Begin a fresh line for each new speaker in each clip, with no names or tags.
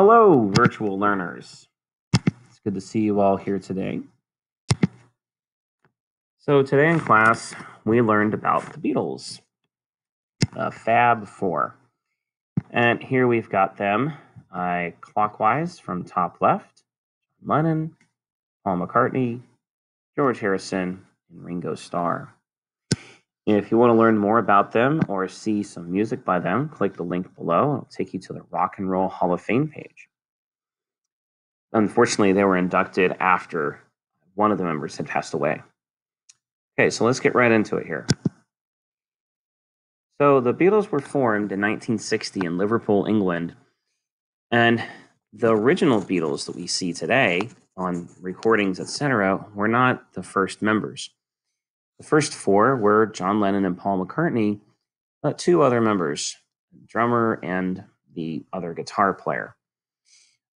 Hello, virtual learners. It's good to see you all here today. So today in class, we learned about the Beatles, uh, Fab Four. And here we've got them uh, clockwise from top left, John Lennon, Paul McCartney, George Harrison, and Ringo Starr. If you want to learn more about them or see some music by them, click the link below. It'll take you to the Rock and Roll Hall of Fame page. Unfortunately, they were inducted after one of the members had passed away. Okay, so let's get right into it here. So the Beatles were formed in 1960 in Liverpool, England. And the original Beatles that we see today on recordings, etc., were not the first members. The first four were John Lennon and Paul McCartney, but two other members, drummer and the other guitar player.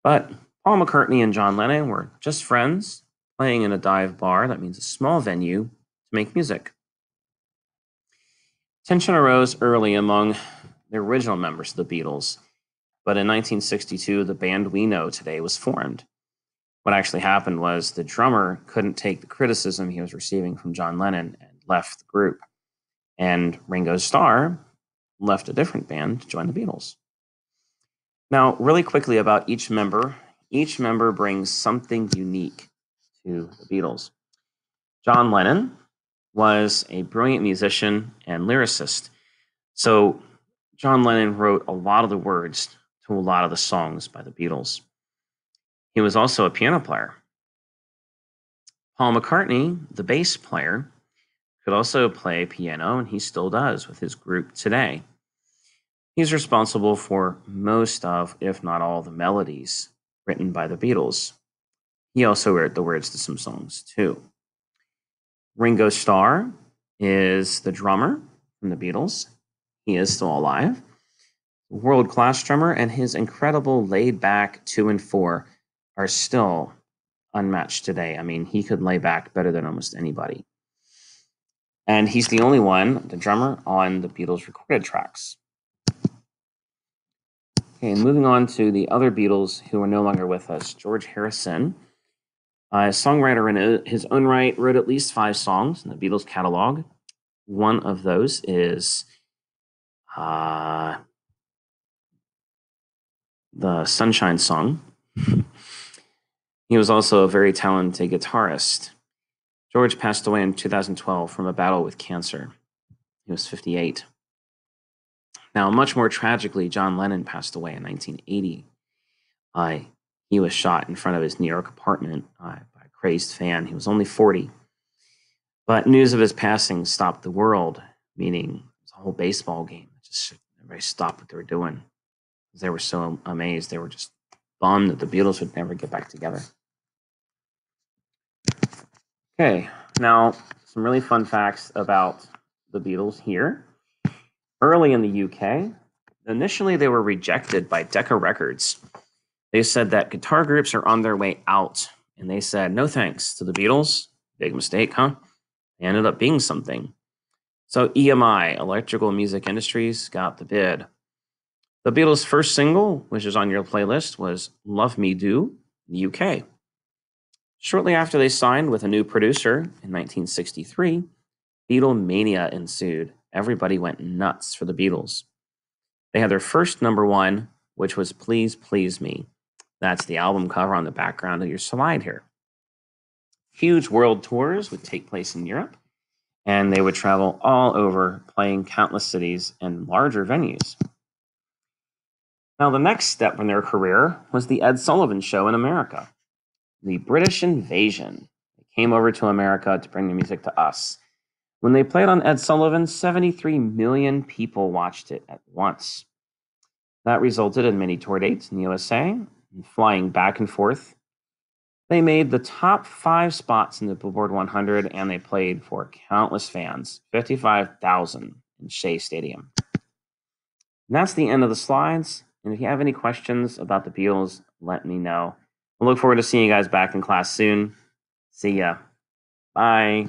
But Paul McCartney and John Lennon were just friends playing in a dive bar, that means a small venue, to make music. Tension arose early among the original members of the Beatles, but in 1962, the band we know today was formed what actually happened was the drummer couldn't take the criticism he was receiving from John Lennon and left the group. And Ringo Starr left a different band to join the Beatles. Now, really quickly about each member, each member brings something unique to the Beatles. John Lennon was a brilliant musician and lyricist. So, John Lennon wrote a lot of the words to a lot of the songs by the Beatles. He was also a piano player. Paul McCartney, the bass player, could also play piano, and he still does with his group today. He's responsible for most of, if not all, the melodies written by the Beatles. He also wrote the words to some songs too. Ringo Starr is the drummer from the Beatles. He is still alive. World class drummer, and his incredible laid back two and four are still unmatched today. I mean, he could lay back better than almost anybody. And he's the only one, the drummer, on the Beatles recorded tracks. Okay, and moving on to the other Beatles who are no longer with us. George Harrison, a songwriter in his own right, wrote at least five songs in the Beatles catalog. One of those is uh, the Sunshine Song. He was also a very talented guitarist. George passed away in 2012 from a battle with cancer. He was 58. Now, much more tragically, John Lennon passed away in 1980. Uh, he was shot in front of his New York apartment uh, by a crazed fan. He was only 40. But news of his passing stopped the world, meaning it was a whole baseball game. Just everybody stopped what they were doing. They were so amazed. They were just bummed that the Beatles would never get back together. Okay, now some really fun facts about the Beatles here. Early in the UK, initially they were rejected by Decca Records. They said that guitar groups are on their way out, and they said no thanks to the Beatles. Big mistake, huh? They ended up being something. So EMI, Electrical Music Industries, got the bid. The Beatles' first single, which is on your playlist, was Love Me Do, in the UK. Shortly after they signed with a new producer in 1963, Beatlemania ensued. Everybody went nuts for the Beatles. They had their first number one, which was Please Please Me. That's the album cover on the background of your slide here. Huge world tours would take place in Europe, and they would travel all over, playing countless cities and larger venues. Now, the next step in their career was the Ed Sullivan Show in America the British invasion. They came over to America to bring the music to us. When they played on Ed Sullivan, 73 million people watched it at once. That resulted in many tour dates in the USA and flying back and forth. They made the top five spots in the Billboard 100 and they played for countless fans 55,000 in Shea Stadium. And that's the end of the slides. And if you have any questions about the Beatles, let me know. We'll look forward to seeing you guys back in class soon. See ya. Bye.